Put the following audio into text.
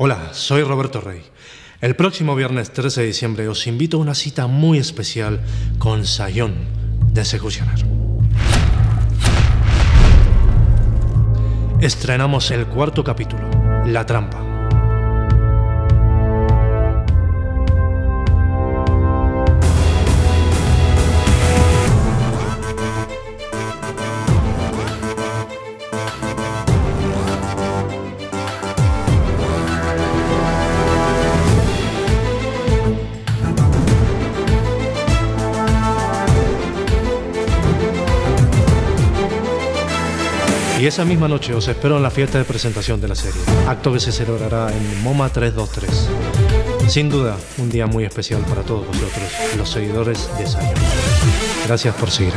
Hola, soy Roberto Rey. El próximo viernes 13 de diciembre os invito a una cita muy especial con Sayón de Secucionar. Estrenamos el cuarto capítulo, La Trampa. Y esa misma noche os espero en la fiesta de presentación de la serie, acto que se celebrará en MoMA 323. Sin duda, un día muy especial para todos vosotros, los seguidores de Sayo. Gracias por seguir.